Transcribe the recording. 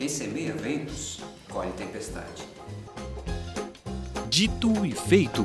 Quem semeia ventos, colhe tempestade. Dito e feito.